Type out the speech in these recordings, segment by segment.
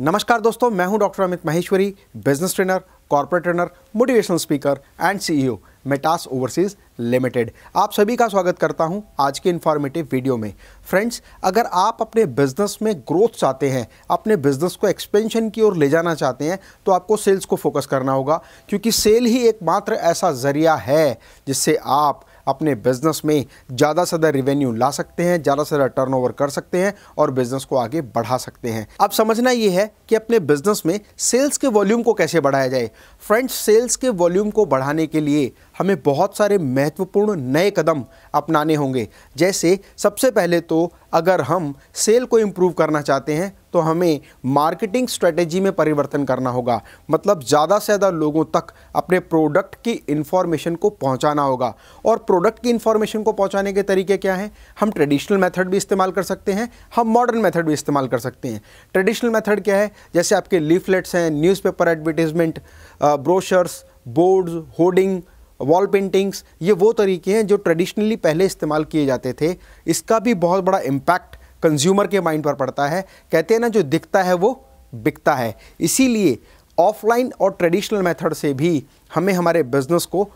नमस्कार दोस्तों, मैं हूँ doctor Amit Maheshwari business trainer corporate trainer motivational speaker and CEO Metas Overseas Limited आप सभी का स्वागत करता हूँ आज के इन्फॉर्मेटिव वीडियो में। फ्रेंड्स अगर आप अपने बिज़नेस में ग्रोथ चाहते हैं, अपने बिज़नेस को एक्सपेंशन की ओर ले जाना चाहते हैं तो आपको सेल्स को फोकस करना होगा, क्योंकि सेल ही एकमात्र ऐसा ज़रिया है जिससे आप अपने बिज़नेस में ज़्यादा से ज़्यादा रिवेन्यू ला सकते हैं, ज़्यादा से ज़्यादा टर्नओवर कर सकते हैं और बिज़नेस को आगे बढ़ा सकते हैं। अब समझना ये है कि अपने बिज़नेस में सेल्स के वॉल्यूम को कैसे बढ़ाया जाए। फ्रेंड्स सेल्स के वॉल्यूम को बढ़ाने के लिए हमें बहुत सारे महत्वपूर्ण नए कदम अपनाने होंगे। जैसे सबसे पहले तो अगर हम सेल को इम्प्रूव करना चाहते हैं तो हमें मार्केटिंग स्ट्रेटेजी में परिवर्तन करना होगा। मतलब ज़्यादा से ज़्यादा लोगों तक अपने प्रोडक्ट की इन्फॉर्मेशन को पहुंचाना होगा। और प्रोडक्ट की इन्फॉर्मेशन को पहुँचाने के तरीके क्या हैं? हम ट्रेडिशनल मेथड भी इस्तेमाल कर सकते हैं, हम मॉडर्न मेथड भी इस्तेमाल कर सकते हैं। ट्रेडिशनल मेथड क्या है? जैसे आपके लीफलेट्स हैं, newspaper advertisement brochures, boards, hoarding, wall paintings, ये वो तरीके हैं जो ट्रेडिशनली पहले इस्तेमाल किए जाते थे। इसका भी बहुत बड़ा इम्पैक्ट कंज्यूमर के माइंड पर पड़ता है। कहते हैं ना, जो दिखता है वो बिकता है। इसीलिए ऑफलाइन और ट्रेडिशनल मेथड से भी हमें हमारे बिज़नेस को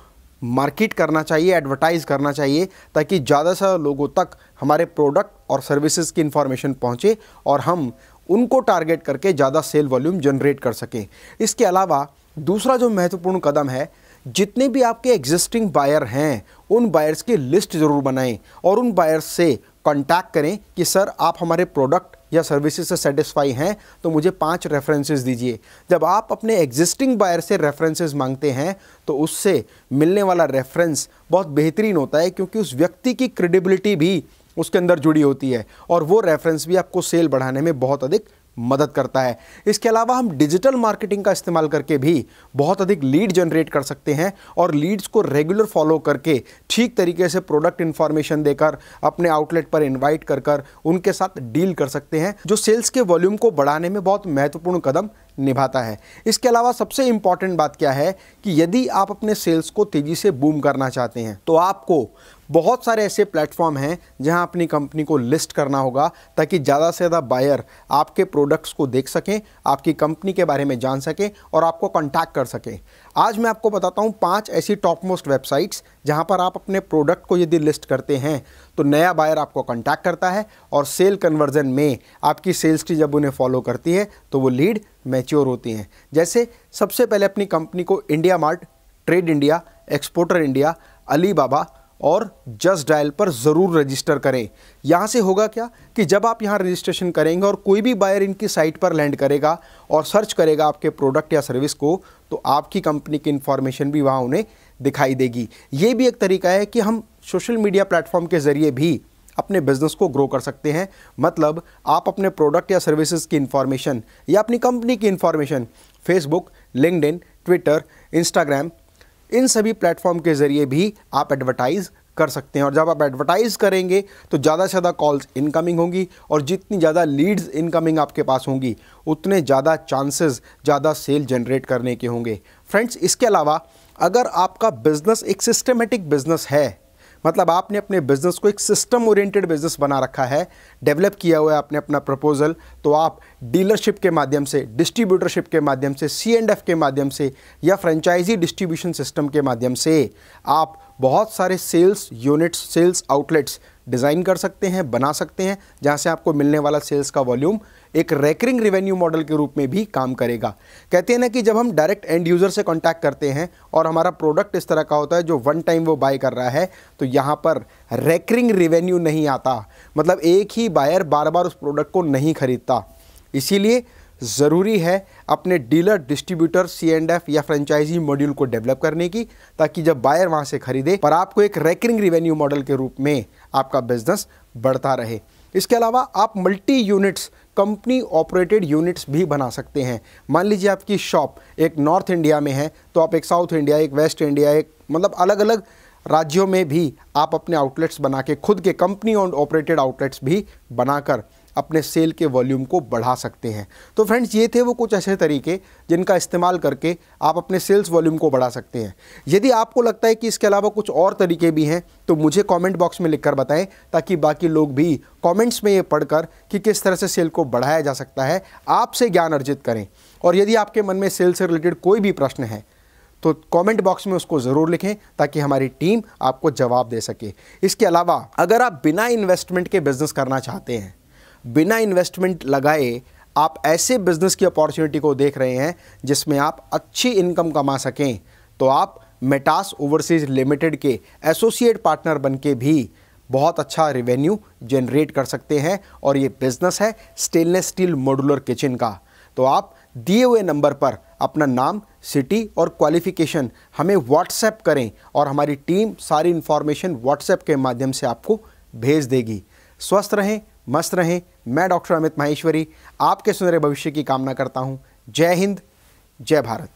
मार्केट करना चाहिए एडवर्टाइज करना चाहिए, ताकि ज़्यादा से लोगों तक हमारे प्रोडक्ट और सर्विसेज़ की इन्फॉर्मेशन पहुँचे और हम उनको टारगेट करके ज़्यादा सेल वॉल्यूम जनरेट कर सकें। इसके अलावा दूसरा जो महत्वपूर्ण कदम है, जितने भी आपके एग्जिस्टिंग बायर हैं, उन बायर्स की लिस्ट ज़रूर बनाएँ और उन बायर्स से कांटेक्ट करें कि, सर, आप हमारे प्रोडक्ट या सर्विसेज़ से सेटिस्फाई हैं तो मुझे पाँच रेफरेंसेस दीजिए। जब आप अपने एग्जिस्टिंग बायर से रेफरेंसेस मांगते हैं तो उससे मिलने वाला रेफरेंस बहुत बेहतरीन होता है, क्योंकि उस व्यक्ति की क्रेडिबिलिटी भी उसके अंदर जुड़ी होती है, और वो रेफरेंस भी आपको सेल बढ़ाने में बहुत अधिक मदद करता है। इसके अलावा हम डिजिटल मार्केटिंग का इस्तेमाल करके भी बहुत अधिक लीड जनरेट कर सकते हैं और लीड्स को रेगुलर फॉलो करके ठीक तरीके से प्रोडक्ट इन्फॉर्मेशन देकर, अपने आउटलेट पर इन्वाइट कर कर उनके साथ डील कर सकते हैं, जो सेल्स के वॉल्यूम को बढ़ाने में बहुत महत्वपूर्ण कदम निभाता है। इसके अलावा सबसे इंपॉर्टेंट बात क्या है कि यदि आप अपने सेल्स को तेज़ी से बूम करना चाहते हैं तो आपको बहुत सारे ऐसे प्लेटफॉर्म हैं जहाँ अपनी कंपनी को लिस्ट करना होगा ताकि ज़्यादा से ज़्यादा बायर आपके प्रोडक्ट्स को देख सकें, आपकी कंपनी के बारे में जान सकें और आपको कॉन्टैक्ट कर सकें। आज मैं आपको बताता हूँ पाँच ऐसी टॉप मोस्ट वेबसाइट्स जहाँ पर आप अपने प्रोडक्ट को यदि लिस्ट करते हैं तो नया बायर आपको कॉन्टैक्ट करता है और सेल कन्वर्जन में आपकी सेल्स की जब उन्हें फॉलो करती है तो वो लीड मैच्योर होती हैं। जैसे सबसे पहले अपनी कंपनी को India Mart Trade India Exporter India Alibaba और जस्ट डायल पर ज़रूर रजिस्टर करें। यहाँ से होगा क्या कि जब आप यहाँ रजिस्ट्रेशन करेंगे और कोई भी बायर इनकी साइट पर लैंड करेगा और सर्च करेगा आपके प्रोडक्ट या सर्विस को तो आपकी कंपनी की इन्फॉर्मेशन भी वहाँ उन्हें दिखाई देगी। ये भी एक तरीका है कि हम सोशल मीडिया प्लेटफॉर्म के ज़रिए भी अपने बिज़नेस को ग्रो कर सकते हैं। मतलब आप अपने प्रोडक्ट या सर्विसेज़ की इन्फॉर्मेशन या अपनी कंपनी की information Facebook LinkedIn Twitter Instagram इन सभी प्लेटफॉर्म के ज़रिए भी आप एडवर्टाइज़ कर सकते हैं। और जब आप एडवर्टाइज़ करेंगे तो ज़्यादा से ज़्यादा कॉल्स इनकमिंग होंगी और जितनी ज़्यादा लीड्स इनकमिंग आपके पास होंगी, उतने ज़्यादा चांसेस ज़्यादा सेल जनरेट करने के होंगे। फ्रेंड्स इसके अलावा, अगर आपका बिज़नेस एक सिस्टमेटिक बिज़नेस है मतलब आपने अपने बिज़नेस को एक सिस्टम ओरिएंटेड बिज़नेस बना रखा है डेवलप किया हुआ है आपने अपना प्रपोजल तो आप डीलरशिप के माध्यम से डिस्ट्रीब्यूटरशिप के माध्यम से सी एंड एफ़ के माध्यम से या फ्रेंचाइजी डिस्ट्रीब्यूशन सिस्टम के माध्यम से आप बहुत सारे sales units sales outlets design कर सकते हैं, बना सकते हैं, जहाँ से आपको मिलने वाला सेल्स का वॉल्यूम एक रेकरिंग रिवेन्यू मॉडल के रूप में भी काम करेगा। कहते हैं ना कि जब हम डायरेक्ट एंड यूज़र से कॉन्टैक्ट करते हैं और हमारा प्रोडक्ट इस तरह का होता है जो वन टाइम वो बाय कर रहा है तो यहाँ पर रेकरिंग रिवेन्यू नहीं आता। मतलब एक ही बायर बार बार उस प्रोडक्ट को नहीं खरीदता। इसीलिए ज़रूरी है अपने dealer, distributor C and F या फ्रेंचाइजी मॉड्यूल को डेवलप करने की, ताकि जब बायर वहाँ से खरीदे, पर आपको एक रेकरिंग रिवेन्यू मॉडल के रूप में आपका बिज़नेस बढ़ता रहे। इसके अलावा आप multi units company operated units भी बना सकते हैं। मान लीजिए आपकी शॉप एक नॉर्थ इंडिया में है तो आप एक साउथ इंडिया एक वेस्ट इंडिया एक मतलब अलग अलग राज्यों में भी आप अपने आउटलेट्स बना के, खुद के कंपनी ऑन ऑपरेटेड आउटलेट्स भी बनाकर अपने सेल के वॉल्यूम को बढ़ा सकते हैं। तो फ्रेंड्स, ये थे वो कुछ ऐसे तरीके जिनका इस्तेमाल करके आप अपने सेल्स वॉल्यूम को बढ़ा सकते हैं। यदि आपको लगता है कि इसके अलावा कुछ और तरीके भी हैं तो मुझे कमेंट बॉक्स में लिखकर बताएँ, ताकि बाकी लोग भी कमेंट्स में ये पढ़कर कि किस तरह से सेल को बढ़ाया जा सकता है, आपसे ज्ञान अर्जित करें। और यदि आपके मन में सेल से रिलेटेड कोई भी प्रश्न है तो कमेंट बॉक्स में उसको ज़रूर लिखें, ताकि हमारी टीम आपको जवाब दे सके। इसके अलावा, अगर आप बिना इन्वेस्टमेंट के बिज़नेस करना चाहते हैं बिना इन्वेस्टमेंट लगाए आप ऐसे बिज़नेस की अपॉर्चुनिटी को देख रहे हैं, जिसमें आप अच्छी इनकम कमा सकें तो आप मेटास ओवरसीज़ लिमिटेड के एसोसिएट पार्टनर बन के भी बहुत अच्छा रेवेन्यू जनरेट कर सकते हैं, और ये बिज़नेस है स्टेनलेस स्टील मॉडुलर किचन का। तो आप दिए हुए नंबर पर अपना नाम सिटी और क्वालिफिकेशन हमें व्हाट्सएप करें, और हमारी टीम सारी इन्फॉर्मेशन व्हाट्सएप के माध्यम से आपको भेज देगी। स्वस्थ रहें मस्त रहें। मैं डॉक्टर अमित माहेश्वरी, आपके सुनहरे भविष्य की कामना करता हूँ। जय हिंद, जय भारत।